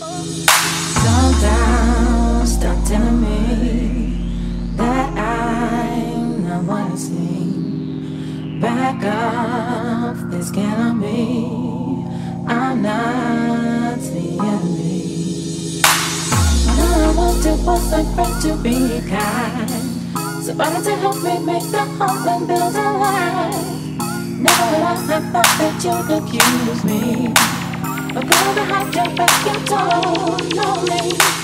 Don't stop telling me that I'm not what I seem. Back off, this cannot be. I'm not the enemy. I wanted was a friend to be kind. Somebody to help me make the home and build a life. Never would I thought that you'd accuse me. Go behind your back, you don't know me.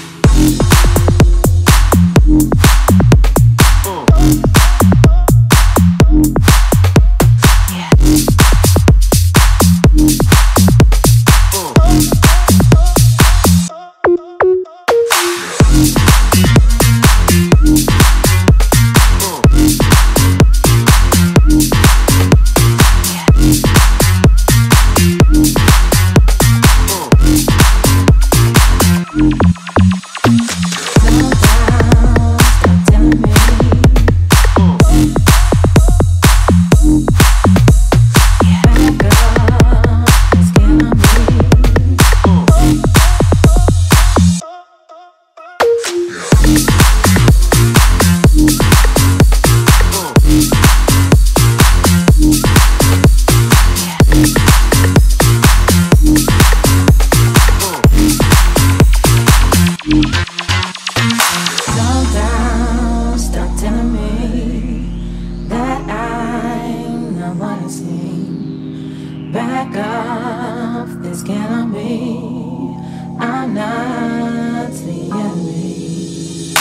Back off, this cannot be. I'm not enemy.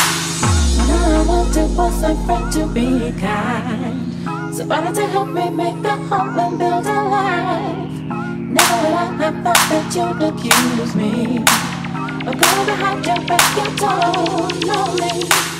All I wanted was a friend to be kind. Somebody to help me make the home and build a life. Never would I have thought that you'd accuse me. But go behind your back, you don't know me.